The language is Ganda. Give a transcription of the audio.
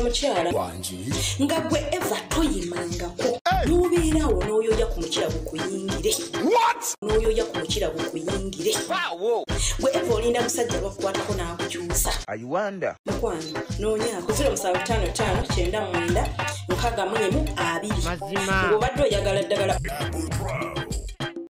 omukyala nga gwe eva toyimangako nobeerawo noyoya ku mukira gukuyingire noyoya ku mukira gukuyingire gwe eva olinda musajja bakukwatako nakukyusa ayiwanda mukwano nonyako 0755 99 6 2 ngobadde oyagala ddagala